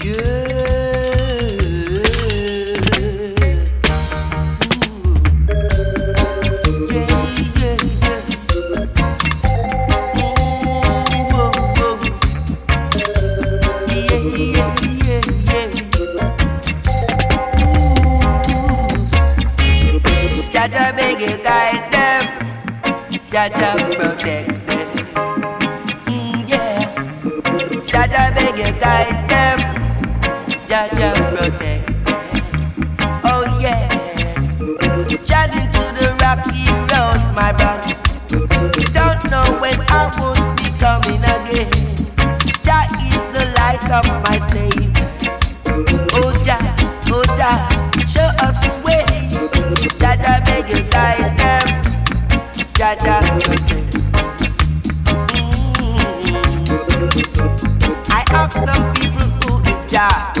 Jaja beg you guide them. Jaja protect them. Mm, yeah. Jaja beg you guide Jah Jah protect them. Oh yes, charging to the rocky road, my brother. Don't know when I would be coming again. Jah is the light of my Savior. Oh Jah, oh Jah, show us the way. Jah Jah, make you guide them. Jah Jah, protect. Mm. I ask some people who is Jah.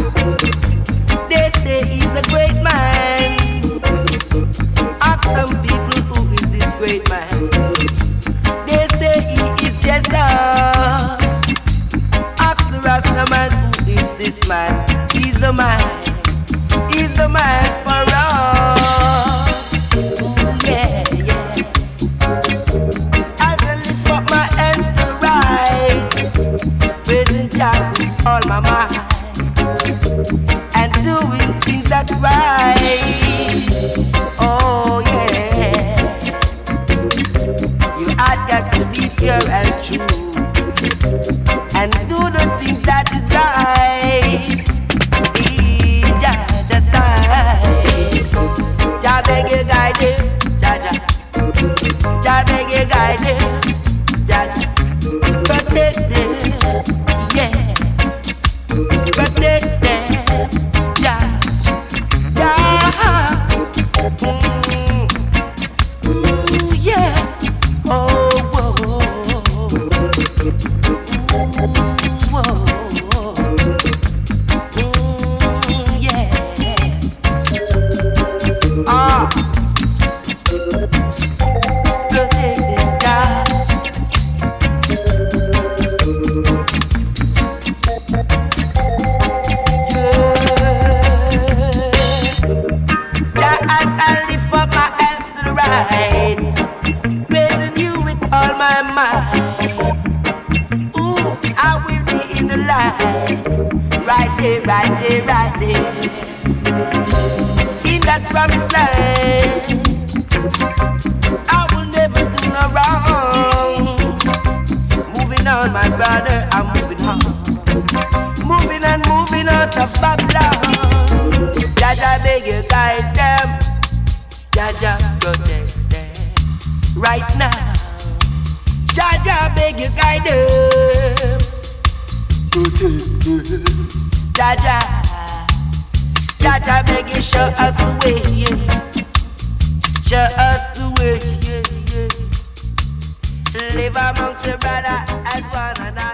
and doing things that right. Oh. day, right day, right day. In that promised land, I will never do no wrong. Moving on, my brother, I'm moving on. Moving and moving out of Babylon. Jah Jah, beg you guide them. Jah Jah, protect them. Right now. Jah Jah, beg you guide them. Protect them. Jah Jah, Jaja, make you show us the way, yeah. Show us the way, yeah, yeah. Live amongst your brother and one another.